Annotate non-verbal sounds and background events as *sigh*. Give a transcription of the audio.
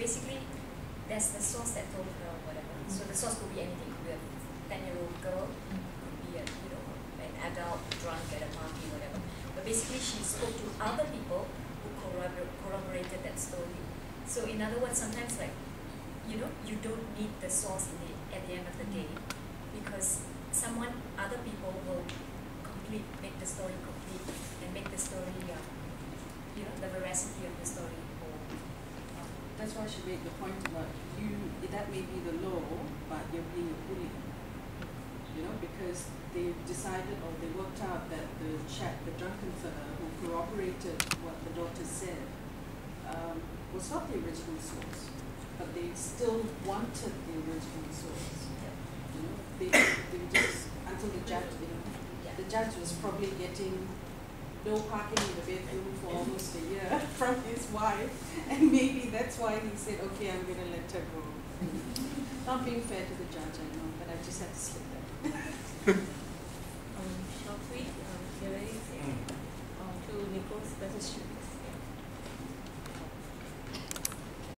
basically, there's the source that told her whatever. So the source could be anything. Could be a ten-year-old girl, could be a you know an adult drunk at a party, whatever. But basically, she spoke to other people who corrobor- corroborated that story. So in other words, sometimes like you know you don't need the source in the, at the end of the day because someone, other people will complete, make the story complete and make the story, uh, you know, the veracity of the story. That's why she made the point about you, that may be the law, but you're being a bully. You know, because they decided or they worked out that the chap, the drunken fella who corroborated what the daughter said, um, was not the original source. But they still wanted the original source. You know, they, they just, until the judge, you know, the judge was probably getting no parking in the bedroom for almost a year *laughs* from wife, *laughs* and maybe that's why he said, "Okay, I'm going to let her go." *laughs* Not being fair to the judge, I know, but I just had to slip that. *laughs* Um, shall we, um, get ready uh, to Nicole's message?